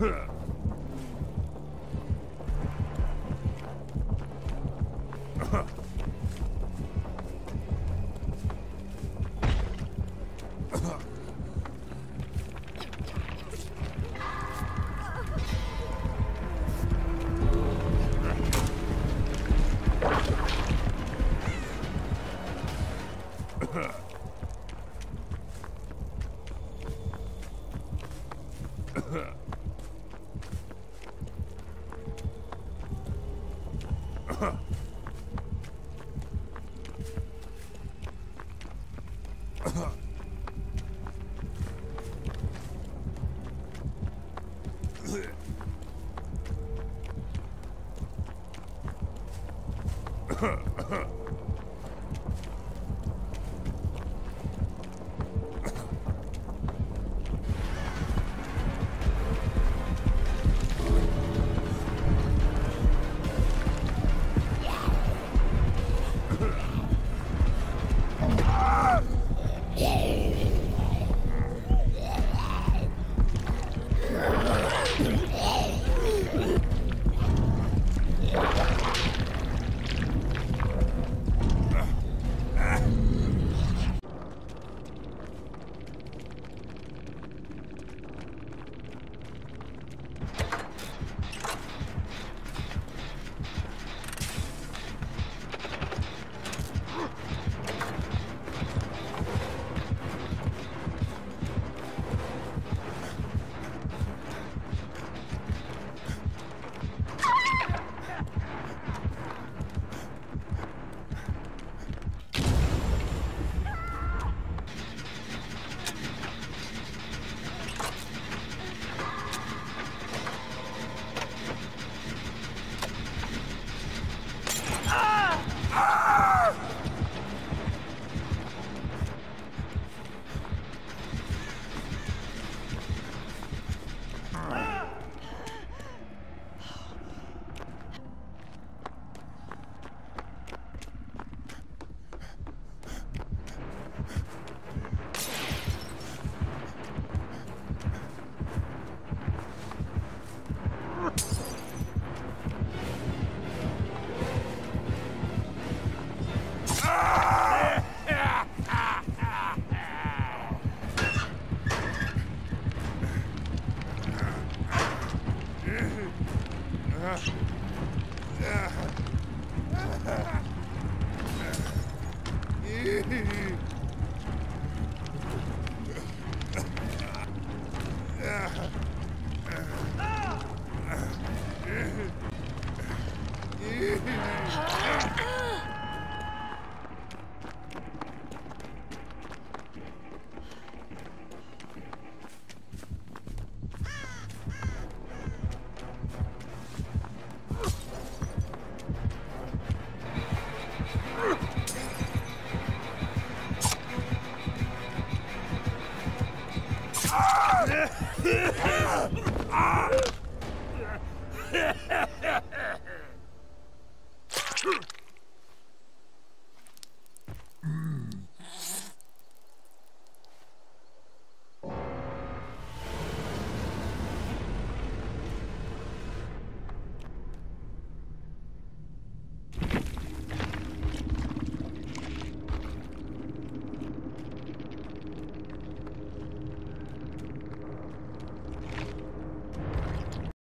Ha ha ha!